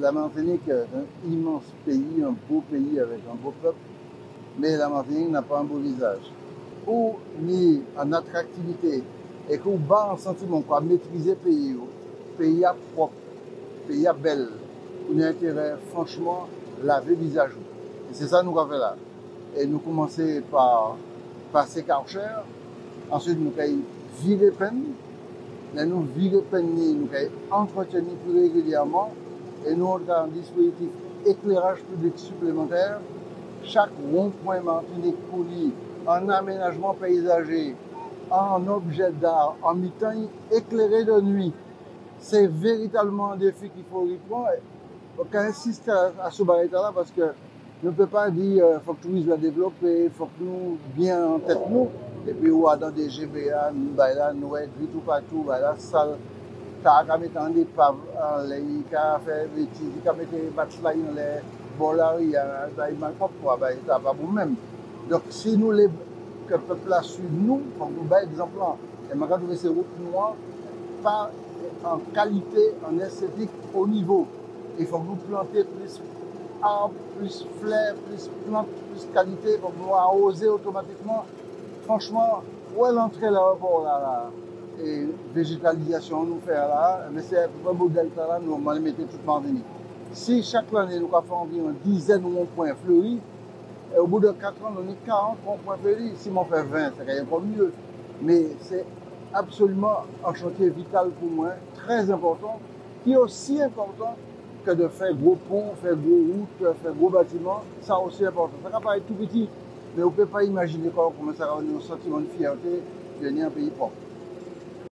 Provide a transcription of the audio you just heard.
La Martinique est un immense pays, un beau pays avec un beau peuple, mais la Martinique n'a pas un beau visage. Ou ni en attractivité et qu'on bat un sentiment qu'on a maîtrisé le pays, le pays est propre, le pays est belle, on a intérêt franchement laver le visage. Et c'est ça que nous avons là. Et nous commençons par passer Karcher, ensuite nous avons viré peine, nous virer peine, nous avons entretenu plus régulièrement et nous avons un dispositif éclairage public supplémentaire. Chaque rond-point Martinique lui, en aménagement paysager, en objet d'art, en mi-temps éclairé de nuit. C'est véritablement un défi qu'il faut répondre. On insiste à, ce barrage-là parce que ne peut pas dire qu'il euh, faut que tout la développer, il faut que nous bien en tête nous. Et puis, ou dans des GBA, nous, bah, là, nous, tout partout, là, salle ka ka an an ka ka pa pou mèm. Dok si nou le, ke pepla su nou, fok nou ba ekzamplan, e maka touve se route noua, pa en kalite, en estetik, o nivou. E fok nou plante plus arb, plus flèr, plus plant, plus kalite, fok nou a ose otomatikman. Franchman, wè l'antre la la la, végétalisation nous fait là, mais c'est un modèle là, nous allons mettre tout Martinique. Si chaque année nous avons environ une dizaine de points fleuris, et au bout de 4 ans, on est 40 points fleuris. Si on fait 20, c'est rien pas mieux. Mais c'est absolument un chantier vital pour moi, très important, qui est aussi important que de faire gros ponts, faire gros routes, faire gros bâtiments. Ça aussi important. Ça va paraître tout petit, mais on ne peut pas imaginer comment ça va donner un sentiment de fierté de venir un pays propre.